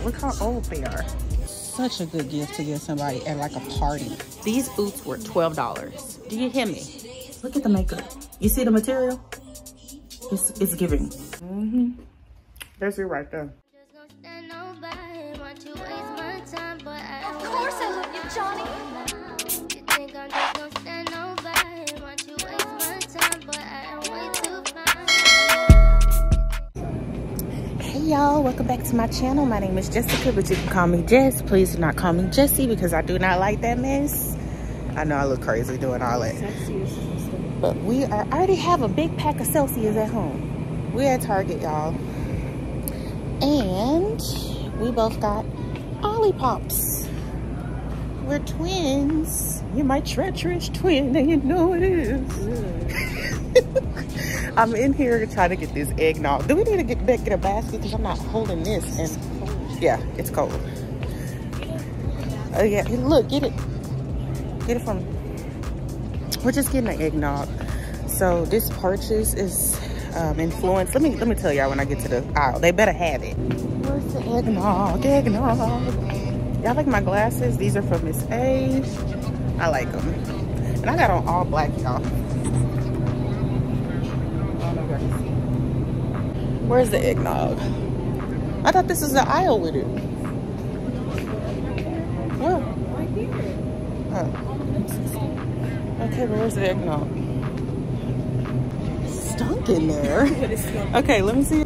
Look how old they are. Such a good gift to give somebody at like a party. These boots were $12. Do you hear me? Look at the makeup. You see the material? It's, it's giving. Mm-hmm. There's it right there. Of course I love you, Johnny. Y'all, welcome back to my channel. My name is Jessica, but you can call me Jess. Please do not call me Jessie because I do not like that mess. I know I look crazy doing all that. But we are I already have a big pack of Celsius at home. We're at Target, y'all. And we both got Olipops. We're twins. You're my treacherous twin, and you know it is. I'm in here trying to get this eggnog. Do we need to get back in a basket? Because I'm not holding this. And yeah, it's cold. Oh yeah, look, get it. Get it from. We're just getting an eggnog. So this purchase is um, influenced. Let me let me tell y'all when I get to the aisle. They better have it. Where's the eggnog? Eggnog. Y'all like my glasses? These are from Miss A. I like them. And I got on all black, y'all. Where's the eggnog? I thought this was the aisle with it. Where? Oh. Okay, where's the eggnog? Stunk in there. Okay, let me see.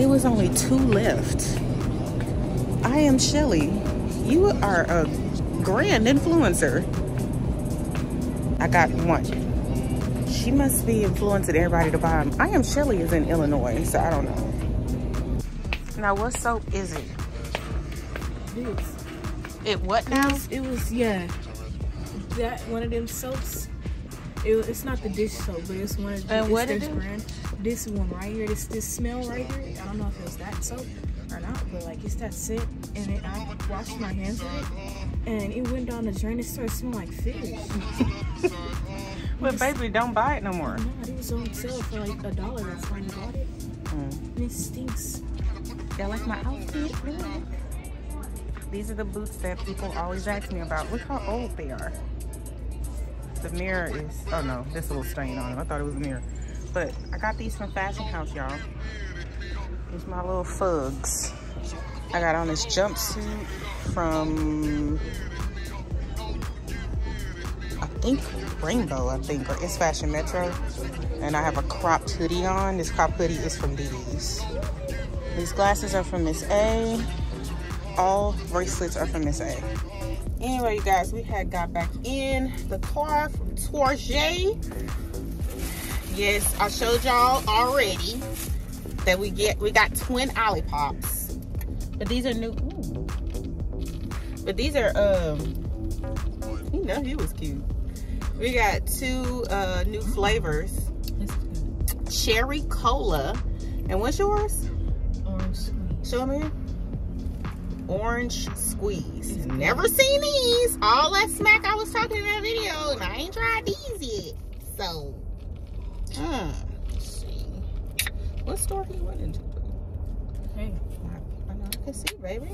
It was only two left. I am Shelly. You are a grand influencer. I got one. She must be influencing everybody to buy them. I am Shelly is in Illinois, so I don't know. Now, what soap is it? This. It what now? It was, it was yeah. That one of them soaps. It, it's not the dish soap, but it's one of the And it's what this brand. This one right here, this this smell right here. I don't know if it was that soap or not, but like it's that scent, and it, I washed my hands with it, and it went down the drain. It started smelling like fish. But baby, don't buy it no more. No, it was on sale for like a dollar. That's why I bought it. Mm. And it stinks. Y'all like my outfit? Look. These are the boots that people always ask me about. Look how old they are. The mirror is, oh no, there's a little stain on it. I thought it was a mirror. But I got these from Fashion House, y'all. These my little fugs. I got on this jumpsuit from, think Rainbow, I think, or it's Fashion Metro. And I have a cropped hoodie on. This cropped hoodie is from D's. These glasses are from Miss A. All bracelets are from Miss A. Anyway, you guys, we had got back in the car from. Yes, I showed y'all already that we get we got twin Olipops. But these are new. Ooh. But these are um you know he was cute. We got two uh new flavors. Cherry cola. And what's yours? Orange squeeze. Show me. Orange squeeze. Never seen these. All that smack I was talking in that video, and I ain't tried these yet. So, uh, let's see. What store he went into? Hey, I, I know I can see, baby.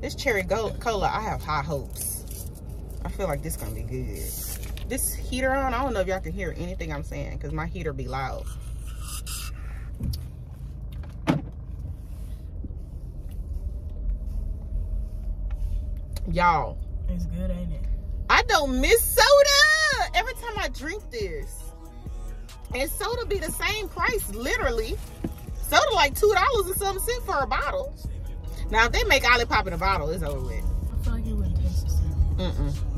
This cherry gold cola, I have high hopes. I feel like this gonna be good. This heater on, I don't know if y'all can hear anything I'm saying, because my heater be loud. Y'all, it's good, ain't it? I don't miss soda. Every time I drink this. And soda be the same price, literally. Soda like $2 or something cent for a bottle. Now, if they make Olipop in a bottle, it's over with. I feel like it wouldn't taste the same. Mm-mm.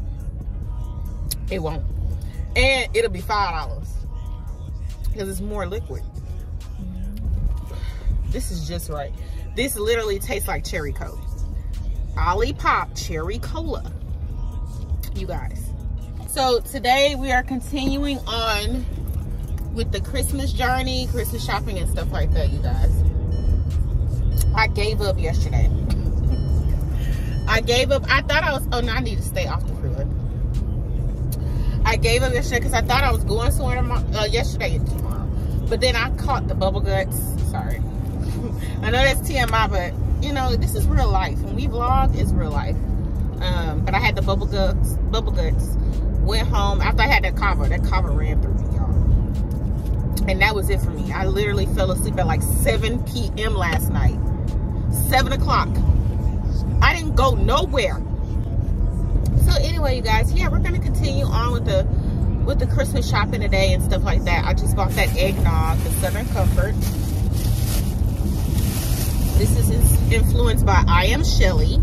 It won't. And it'll be $5. Because it's more liquid. This is just right. This literally tastes like cherry coke. Olipop cherry cola. You guys. So today we are continuing on with the Christmas journey, Christmas shopping and stuff like that, you guys. I gave up yesterday. I gave up. I thought I was, oh no, I need to stay off the freeway. I gave up yesterday because I thought I was going somewhere tomorrow, uh, yesterday and tomorrow. But then I caught the bubble guts. Sorry. I know that's TMI, but you know, this is real life. When we vlog, it's real life. Um, but I had the bubble guts, bubble guts. Went home after I had that cover. That cover ran through me, y'all. And that was it for me. I literally fell asleep at like 7 p.m. last night. 7 o'clock. I didn't go nowhere. So anyway, you guys, yeah, we're gonna continue on with the with the Christmas shopping today and stuff like that. I just bought that eggnog, the Southern Comfort. This is influenced by I Am Shelly.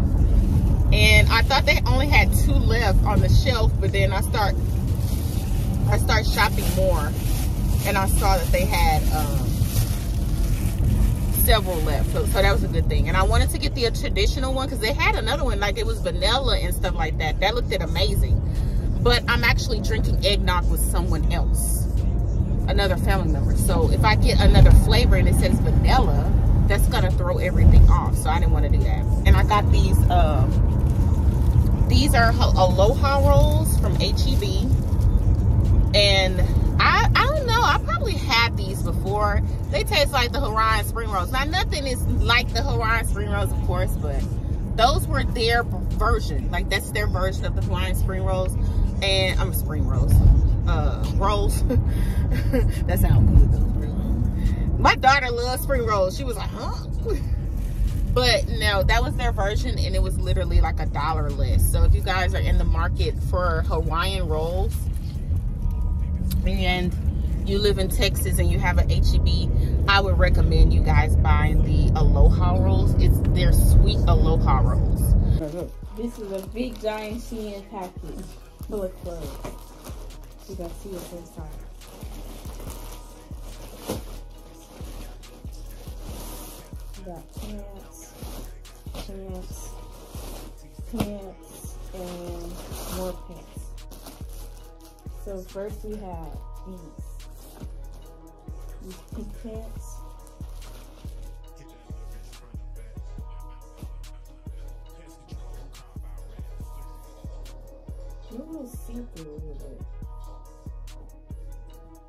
And I thought they only had two left on the shelf, but then I start I start shopping more and I saw that they had um, several left. So, so that was a good thing. And I wanted to get the traditional one because they had another one, like it was vanilla and stuff like that. That looked it amazing. But I'm actually drinking eggnog with someone else, another family member. So if I get another flavor and it says vanilla, that's gonna throw everything off. So I didn't want to do that. And I got these, um, these are Aloha rolls from HEB. And I, I I probably had these before. They taste like the Hawaiian spring rolls. Now nothing is like the Hawaiian spring rolls, of course, but those were their version. Like that's their version of the Hawaiian spring rolls. And I'm um, spring rolls. Uh rolls. that sounds good though. My daughter loves spring rolls. She was like, huh? But no, that was their version and it was literally like a dollar less. So if you guys are in the market for Hawaiian rolls and you live in Texas and you have an HEB, I would recommend you guys buying the Aloha rolls. It's their sweet Aloha rolls. This is a big giant Shein package full of clothes. You guys see what's inside. got pants, pants, pants, and more pants. So first we have these. Pants. You're a little see-through a little bit.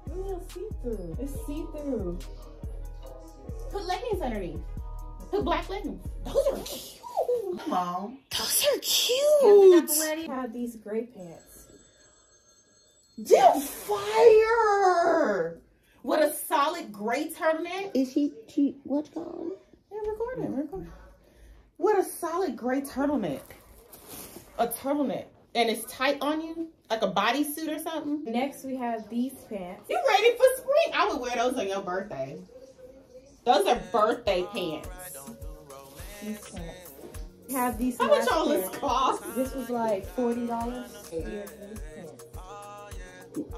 You're a little see-through. It's see-through. Put leggings underneath. The black leggings. Those are cute. Come on. Those are cute. Have these gray pants. They're fire. With a solid gray turtleneck. Is he, she, what's going Yeah, recording, recording. With a solid gray turtleneck. A turtleneck. And it's tight on you? Like a bodysuit or something? Next, we have these pants. You ready for spring? I would wear those on your birthday. Those are birthday pants. These pants. Have these. How much all this cost? This was like forty dollars.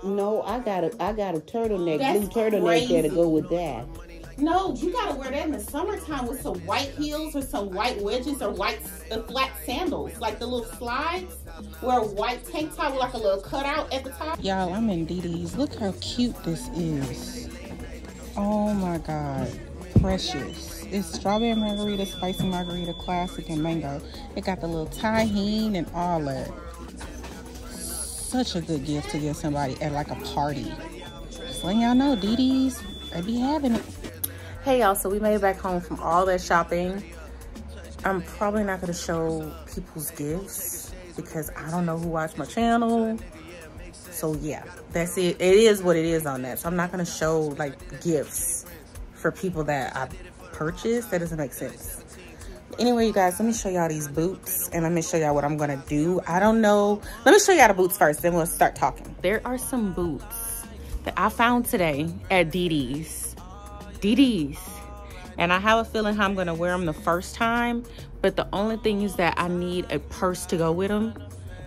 No, I got a I got a turtleneck, That's blue turtleneck crazy. there to go with that. No, you gotta wear that in the summertime with some white heels or some white wedges or white uh, flat sandals, like the little slides. Wear a white tank top with like a little cutout at the top. Y'all, I'm in DD's. Look how cute this is. Oh my god, precious. It's strawberry margarita, spicy margarita, classic, and mango. It got the little tahini and all that. Such a good gift to give somebody at like a party. Just letting y'all know, DD's, they be having it. Hey y'all, so we made it back home from all that shopping. I'm probably not gonna show people's gifts because I don't know who watched my channel. So yeah, that's it. It is what it is on that. So I'm not gonna show like gifts for people that I purchased. That doesn't make sense. Anyway, you guys, let me show y'all these boots and let me show y'all what I'm gonna do. I don't know. Let me show y'all the boots first, then we'll start talking. There are some boots that I found today at DD's. DD's. And I have a feeling how I'm gonna wear them the first time, but the only thing is that I need a purse to go with them.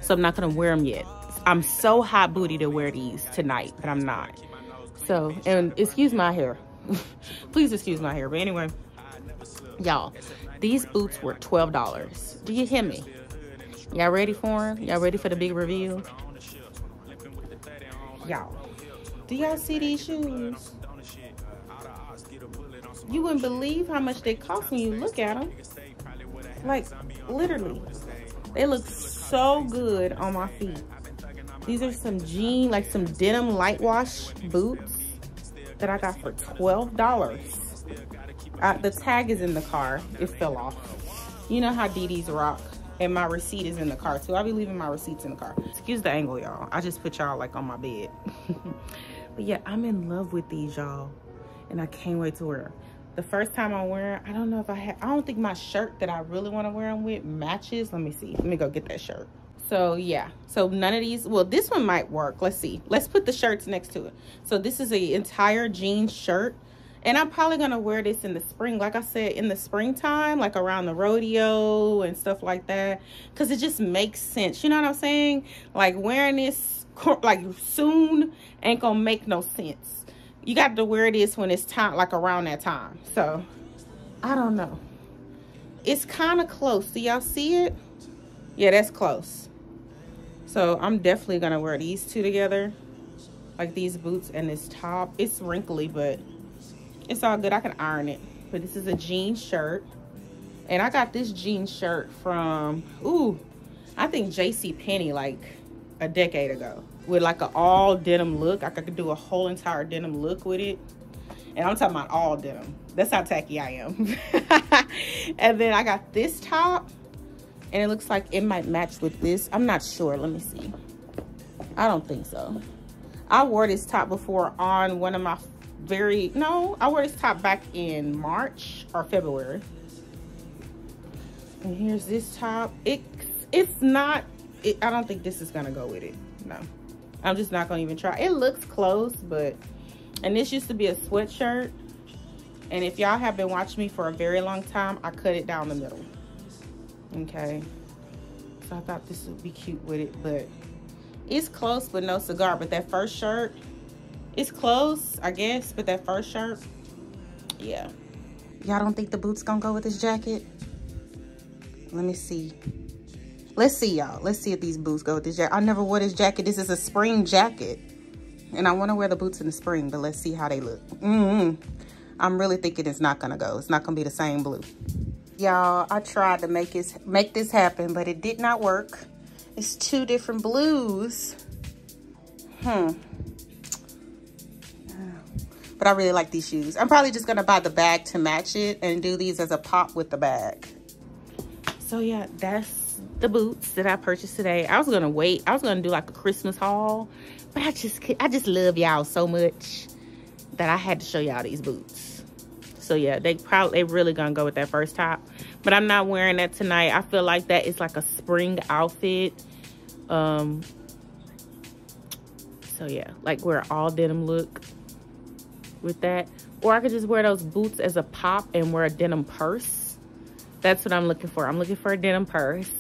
So I'm not gonna wear them yet. I'm so hot booty to wear these tonight, but I'm not. So, and excuse my hair. Please excuse my hair. But anyway, y'all, these boots were $12. Do you hear me? Y'all ready for them? Y'all ready for the big reveal? Y'all, do y'all see these shoes? You wouldn't believe how much they cost when you look at them. Like, literally. They look so good on my feet. These are some jean, like some denim light wash boots that I got for $12. Uh, the tag is in the car. It fell off. You know how DD's rock. And my receipt is in the car too. I'll be leaving my receipts in the car. Excuse the angle, y'all. I just put y'all like on my bed. but yeah, I'm in love with these, y'all. And I can't wait to wear them. The first time I wear I don't know if I have, I don't think my shirt that I really want to wear them with matches. Let me see. Let me go get that shirt. So yeah, so none of these, well, this one might work. Let's see. Let's put the shirts next to it. So this is an entire jean shirt and I'm probably going to wear this in the spring. Like I said, in the springtime, like around the rodeo and stuff like that. Because it just makes sense. You know what I'm saying? Like wearing this like soon ain't going to make no sense. You got to wear this when it's time, like around that time. So, I don't know. It's kind of close. Do y'all see it? Yeah, that's close. So, I'm definitely going to wear these two together. Like these boots and this top. It's wrinkly, but it's all good. I can iron it. But this is a jean shirt. And I got this jean shirt from, ooh, I think J.C. Penney like a decade ago. With like an all denim look. I could do a whole entire denim look with it. And I'm talking about all denim. That's how tacky I am. and then I got this top. And it looks like it might match with this. I'm not sure. Let me see. I don't think so. I wore this top before on one of my very, no, I wore this top back in March or February. And here's this top. It, it's not, it, I don't think this is gonna go with it. No, I'm just not gonna even try. It looks close, but, and this used to be a sweatshirt. And if y'all have been watching me for a very long time, I cut it down the middle. Okay. So I thought this would be cute with it, but it's close, but no cigar. But that first shirt, it's close, I guess, but that first shirt, yeah. Y'all don't think the boots gonna go with this jacket? Let me see. Let's see, y'all. Let's see if these boots go with this jacket. I never wore this jacket. This is a spring jacket. And I want to wear the boots in the spring, but let's see how they look. Mm -hmm. I'm really thinking it's not to go. It's not to be the same blue. Y'all, I tried to make, this make this happen, but it did not work. It's two different blues. Hmm. But I really like these shoes. I'm probably just to buy the bag to match it and do these as a pop with the bag. So yeah, that's the boots that I purchased today. I was to wait. I was to do like a Christmas haul. But I just, I just love y'all so much that I had to show y'all these boots. So yeah, they probably, they really to go with that first top. But I'm not wearing that tonight. I feel like that is like a spring outfit. Um, so yeah, like wear all denim look with that. Or I could just wear those boots as a pop and wear a denim purse. That's what I'm looking for. I'm looking for a denim purse.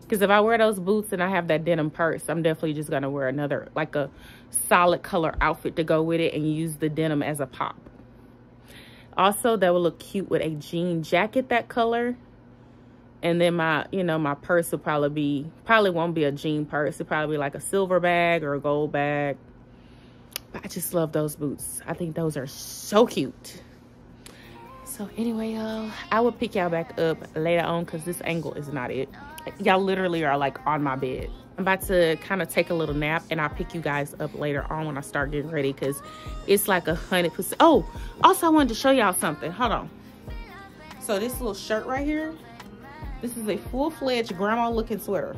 Because if I wear those boots and I have that denim purse, I'm definitely just going to wear another, like a solid color outfit to go with it and use the denim as a pop. Also, that will look cute with a jean jacket that color. And then my, you know, my purse will probably be, probably won't be a jean purse. It'll probably be like a silver bag or a gold bag. I just love those boots. I think those are so cute. So anyway, y'all, I will pick y'all back up later on because this angle is not it. Y'all literally are like on my bed. I'm about to kind of take a little nap and I'll pick you guys up later on when I start getting ready because it's like a hundred percent. Oh, also I wanted to show y'all something. Hold on. So this little shirt right here, this is a full-fledged grandma looking sweater.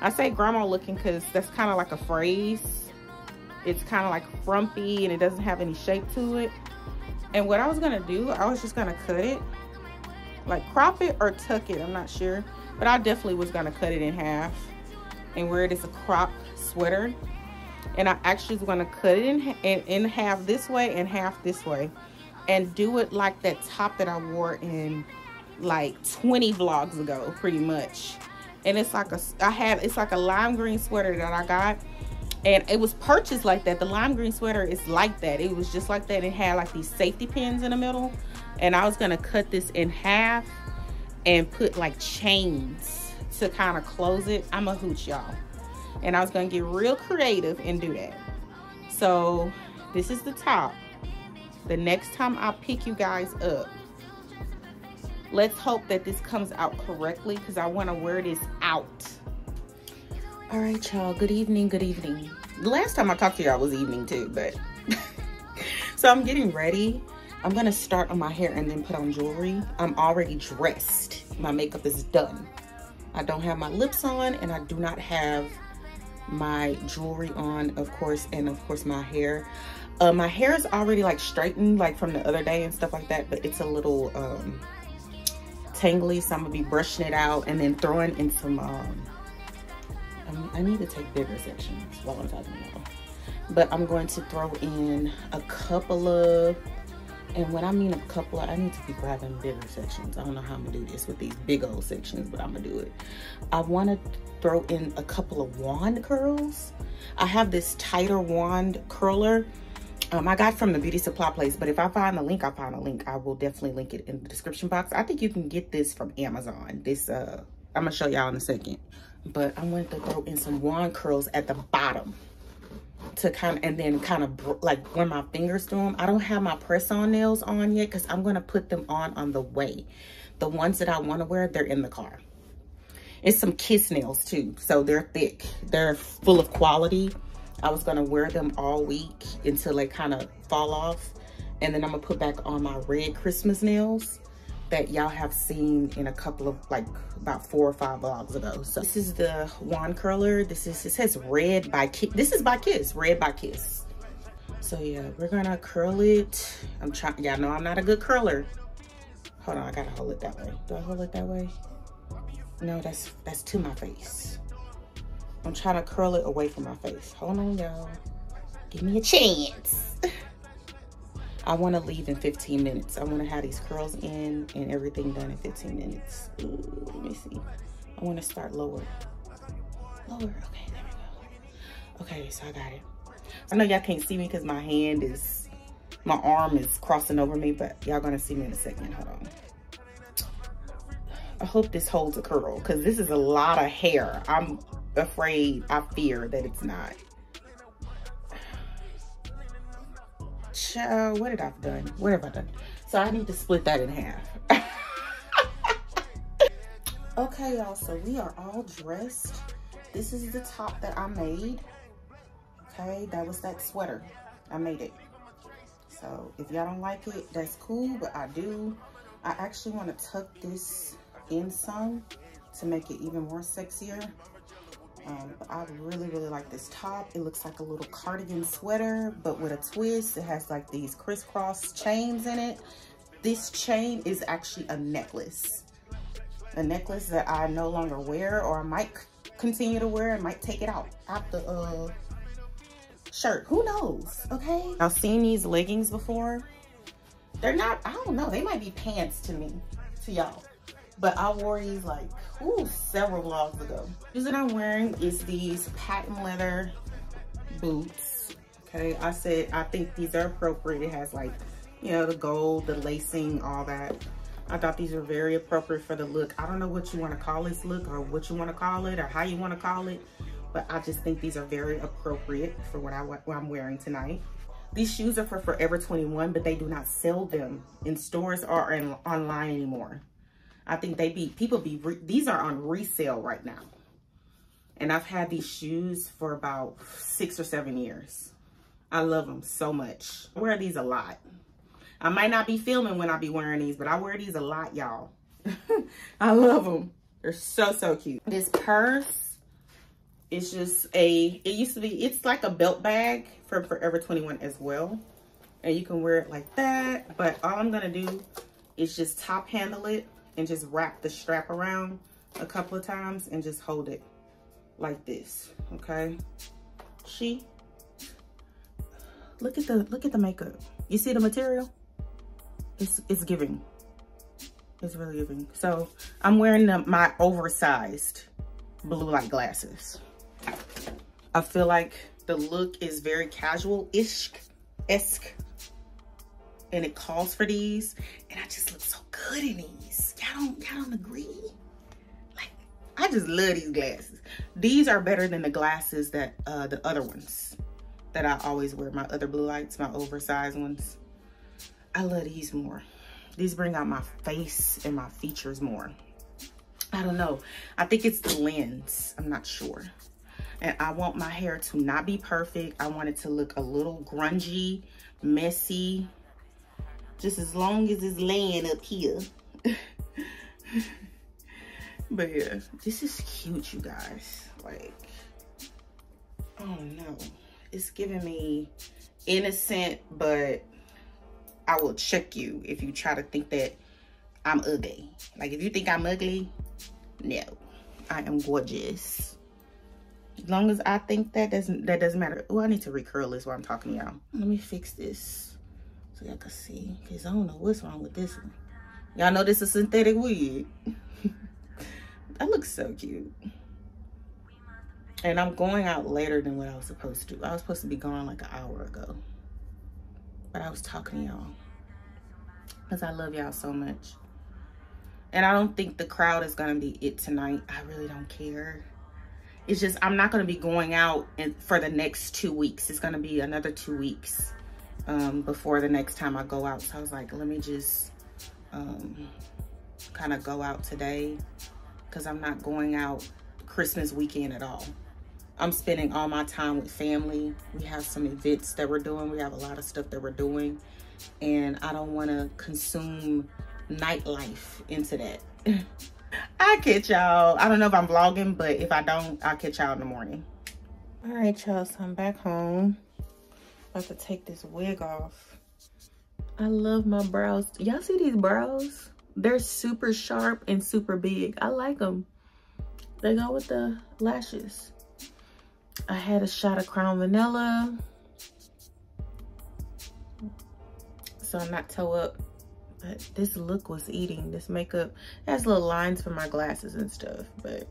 I say grandma looking because that's kind of like a phrase it's kind of like frumpy and it doesn't have any shape to it. And what I was gonna do, I was just gonna cut it, like crop it or tuck it, I'm not sure. But I definitely was gonna cut it in half and wear it as a crop sweater. And I actually was gonna cut it in, in, in half this way and half this way. And do it like that top that I wore in like 20 vlogs ago, pretty much. And it's like a, I have, it's like a lime green sweater that I got and it was purchased like that. The lime green sweater is like that. It was just like that. It had like these safety pins in the middle. And i was gonna cut this in half and put like chains to kind of close it. I'm a hooch y'all. And i was gonna get real creative and do that. So this is the top. The next time i pick you guys up let's hope that this comes out correctly because i want to wear this out all right y'all good evening good evening the last time i talked to y'all was evening too but so i'm getting ready I'm gonna start on my hair and then put on jewelry. I'm already dressed. My makeup is done. I don't have my lips on and I do not have my jewelry on, of course, and of course my hair. Uh, my hair is already like straightened like from the other day and stuff like that, but it's a little um, tangly, so I'm gonna be brushing it out and then throwing in some, um, I need to take bigger sections while I'm talking about. But I'm going to throw in a couple of, and when I mean a couple of, I need to be grabbing bigger sections. I don't know how I'm gonna do this with these big old sections, but I'm gonna do it. I wanna throw in a couple of wand curls. I have this tighter wand curler um, I got from the beauty supply place, but if I find the link, I find a link. I will definitely link it in the description box. I think you can get this from Amazon. This, uh, I'm gonna show y'all in a second. But I wanted to throw in some wand curls at the bottom to kind of, and then kind of like run my fingers through them. I don't have my press-on nails on yet because I'm gonna put them on on the way. The ones that I wanna wear, they're in the car. It's some kiss nails too, so they're thick. They're full of quality. I was gonna wear them all week until they kind of fall off. And then I'm gonna put back on my red Christmas nails that y'all have seen in a couple of like about four or five vlogs ago. So this is the wand curler. This is, it says red by Kiss. This is by Kiss, red by Kiss. So yeah, we're gonna curl it. I'm trying, y'all know I'm not a good curler. Hold on, I gotta hold it that way. Do I hold it that way? No, that's that's to my face. I'm trying to curl it away from my face. Hold on, y'all. Give me a chance. I want to leave in 15 minutes. I want to have these curls in and everything done in 15 minutes. Ooh, let me see. I want to start lower. Lower. Okay, there we go. Okay, so I got it. I know y'all can't see me because my hand is, my arm is crossing over me, but y'all going to see me in a second. Hold on. I hope this holds a curl because this is a lot of hair. I'm afraid, I fear that it's not. Child, uh, what did I've done? What have I done? So I need to split that in half. okay, y'all, so we are all dressed. This is the top that I made. Okay, that was that sweater. I made it. So if y'all don't like it, that's cool, but I do. I actually want to tuck this in some to make it even more sexier. Um, I really, really like this top. It looks like a little cardigan sweater, but with a twist. It has like these crisscross chains in it. This chain is actually a necklace. A necklace that I no longer wear or I might continue to wear and might take it out after uh shirt. Who knows, okay? I've seen these leggings before. They're not, I don't know, they might be pants to me, to y'all. But I wore these like, ooh, several vlogs ago. These that I'm wearing is these patent leather boots. Okay, I said I think these are appropriate. It has like, you know, the gold, the lacing, all that. I thought these were very appropriate for the look. I don't know what you want to call this look or what you want to call it or how you want to call it. But I just think these are very appropriate for what, I, what I'm wearing tonight. These shoes are for Forever 21, but they do not sell them in stores or in, online anymore. I think they be, people be, re, these are on resale right now. And I've had these shoes for about six or seven years. I love them so much. I wear these a lot. I might not be filming when I be wearing these, but I wear these a lot, y'all. I love them. They're so, so cute. This purse is just a, it used to be, it's like a belt bag from Forever 21 as well. And you can wear it like that. But all I'm going to do is just top handle it and just wrap the strap around a couple of times and just hold it like this, okay? She, look at the, look at the makeup. You see the material? It's, it's giving. It's really giving. So I'm wearing the, my oversized blue light glasses. I feel like the look is very casual-ish, esque, and it calls for these. And I just look so good in these. Y'all don't, y'all don't agree? Like, I just love these glasses. These are better than the glasses that, uh, the other ones that I always wear. My other blue lights, my oversized ones. I love these more. These bring out my face and my features more. I don't know. I think it's the lens. I'm not sure. And I want my hair to not be perfect. I want it to look a little grungy, messy, just as long as it's laying up here. but yeah, this is cute, you guys. Like, oh no. It's giving me innocent, but I will check you if you try to think that I'm ugly. Like, if you think I'm ugly, no. I am gorgeous. As long as I think that doesn't that doesn't matter. Oh, I need to recurl this while I'm talking to y'all. Let me fix this so y'all can see. Cause I don't know what's wrong with this one. Y'all know this is synthetic wig. that looks so cute. And I'm going out later than what I was supposed to. I was supposed to be gone like an hour ago. But I was talking to y'all. Because I love y'all so much. And I don't think the crowd is going to be it tonight. I really don't care. It's just, I'm not going to be going out for the next two weeks. It's going to be another two weeks um, before the next time I go out. So I was like, let me just um, kind of go out today because I'm not going out Christmas weekend at all. I'm spending all my time with family. We have some events that we're doing. We have a lot of stuff that we're doing. And I don't want to consume nightlife into that. I catch y'all. I don't know if I'm vlogging, but if I don't, I'll catch y'all in the morning. All right, y'all. So I'm back home. About to take this wig off. I love my brows. Y'all see these brows? They're super sharp and super big. I like them. They go with the lashes. I had a shot of Crown Vanilla. So I'm not toe up. But this look was eating. This makeup has little lines for my glasses and stuff. But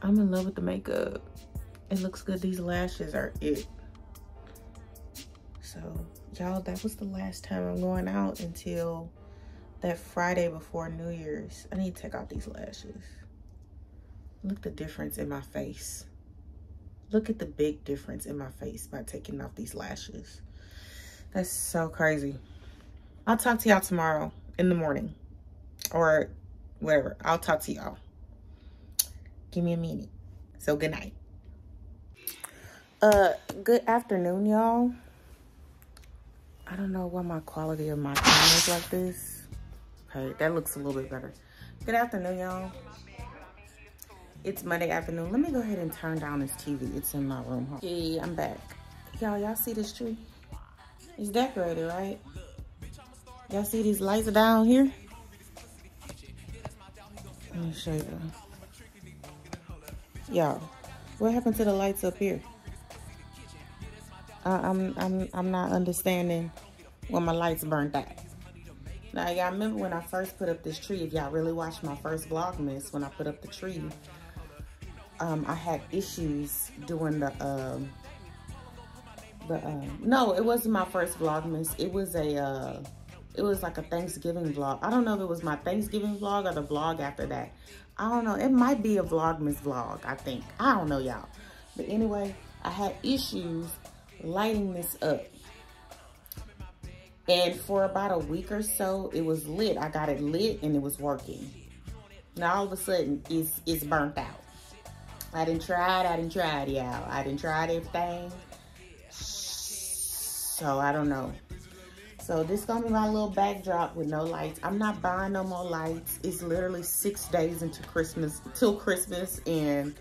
I'm in love with the makeup. It looks good. These lashes are it. So y'all, that was the last time I'm going out until that Friday before New Year's. I need to take out these lashes. Look the difference in my face. Look at the big difference in my face by taking off these lashes. That's so crazy. I'll talk to y'all tomorrow in the morning or whatever. I'll talk to y'all. Give me a minute. So good night. Uh, good afternoon, y'all. I don't know why my quality of my camera is like this. Okay, that looks a little bit better. Good afternoon, y'all. It's Monday afternoon. Let me go ahead and turn down this TV. It's in my room. Yeah, I'm back. Y'all, y'all see this tree? It's decorated, right? Y'all see these lights down here? Let me show you. Y'all, what happened to the lights up here? I'm I'm I'm not understanding when my lights burnt out. Now, y'all remember when I first put up this tree, if y'all really watched my first Vlogmas, when I put up the tree, um, I had issues doing the, um, the, um, no, it wasn't my first Vlogmas. It was a, uh, it was like a Thanksgiving vlog. I don't know if it was my Thanksgiving vlog or the vlog after that. I don't know. It might be a Vlogmas vlog, I think. I don't know, y'all. But anyway, I had issues lighting this up. And for about a week or so, it was lit. I got it lit and it was working. Now all of a sudden, it's, it's burnt out. I didn't try it, I didn't try it, y'all. I didn't try everything. So I don't know. So this gonna be my little backdrop with no lights. I'm not buying no more lights. It's literally six days into Christmas, till Christmas, and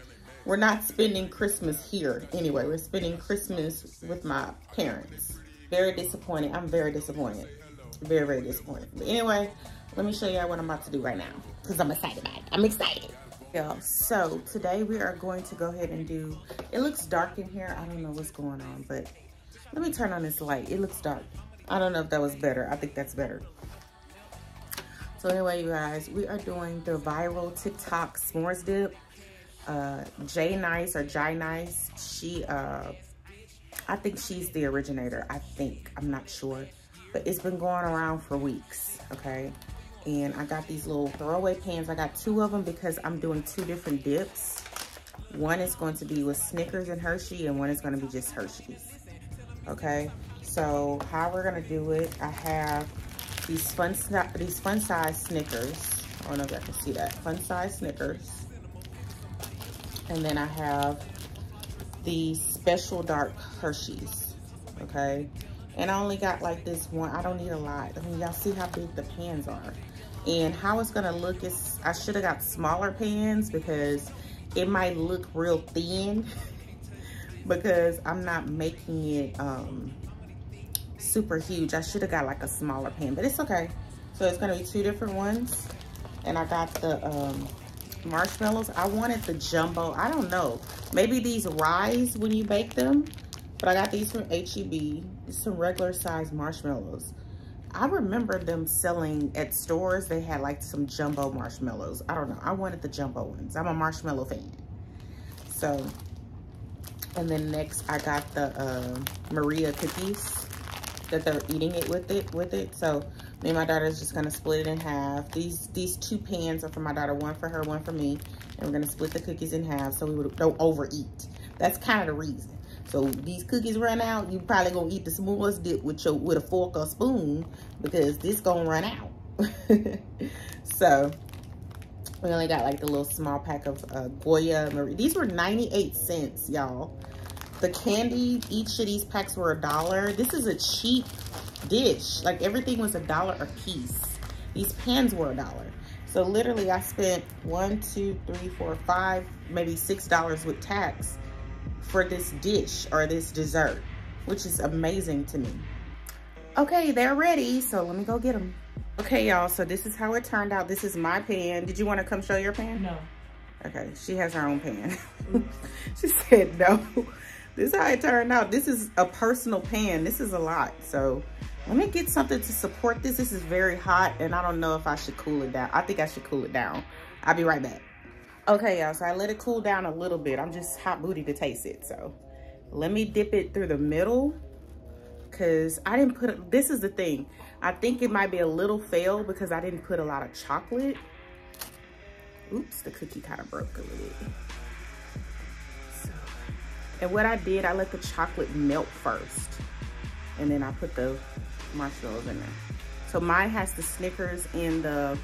we're not spending Christmas here. Anyway, we're spending Christmas with my parents. Very disappointed. I'm very disappointed. Very, very disappointed. But anyway, let me show y'all what I'm about to do right now. Because I'm excited about it. I'm excited y'all so today we are going to go ahead and do it looks dark in here i don't know what's going on but let me turn on this light it looks dark i don't know if that was better i think that's better so anyway you guys we are doing the viral tiktok s'mores dip uh jay nice or jay nice she uh i think she's the originator i think i'm not sure but it's been going around for weeks okay and I got these little throwaway pans. I got two of them because I'm doing two different dips. One is going to be with Snickers and Hershey and one is going to be just Hershey's. Okay, so how we're to do it, I have these fun, these fun size Snickers. I don't know if I can see that. Fun size Snickers. And then I have the special dark Hershey's. Okay, And I only got like this one. I don't need a lot. I mean, y'all see how big the pans are. And how it's gonna look is, I should have got smaller pans because it might look real thin because I'm not making it um, super huge. I should have got like a smaller pan, but it's okay. So it's gonna be two different ones. And I got the um, marshmallows. I wanted the jumbo, I don't know. Maybe these rise when you bake them, but I got these from HEB. Some regular size marshmallows. I remember them selling at stores. They had like some jumbo marshmallows. I don't know. I wanted the jumbo ones. I'm a marshmallow fan. So, and then next I got the uh, Maria cookies that they're eating it with it with it. So me and my daughter is just gonna split it in half. These these two pans are for my daughter, one for her, one for me. And we're gonna split the cookies in half so we would, don't overeat. That's kind of the reason. So these cookies run out, you probably gonna eat the s'mores dip with your with a fork or spoon because this gonna run out. so we only got like the little small pack of uh, Goya Maria. These were 98 cents, y'all. The candy, each of these packs were a dollar. This is a cheap dish. Like everything was a dollar a piece. These pans were a dollar. So literally I spent one, two, three, four, five, maybe six dollars with tax for this dish or this dessert, which is amazing to me. Okay, they're ready, so let me go get them. Okay, y'all, so this is how it turned out. This is my pan. Did you want to come show your pan? No. Okay, she has her own pan. she said no. This is how it turned out. This is a personal pan. This is a lot, so let me get something to support this. This is very hot, and I don't know if I should cool it down. I think I should cool it down. I'll be right back. Okay, y'all, so I let it cool down a little bit. I'm just hot booty to taste it, so let me dip it through the middle because I didn't put, this is the thing. I think it might be a little fail because I didn't put a lot of chocolate. Oops, the cookie kind of broke a little bit. And what I did, I let the chocolate melt first. And then I put the marshmallows in there. So mine has the Snickers and the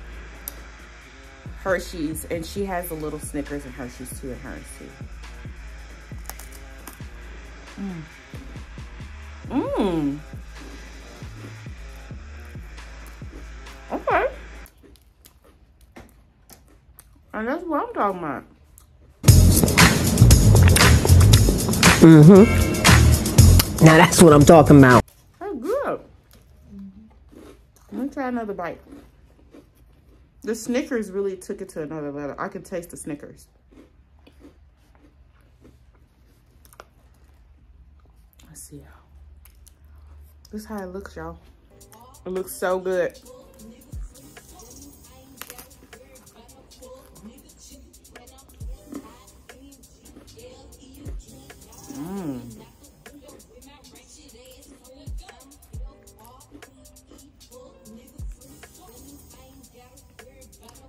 Hershey's, and she has the little Snickers and Hershey's too in hers too. Mmm. Mmm. Okay. And that's what I'm talking about. Mm-hmm. Now that's what I'm talking about. That's good. Let me try another bite. The Snickers really took it to another level. I can taste the Snickers. Let's see. This is how it looks, y'all. It looks so good.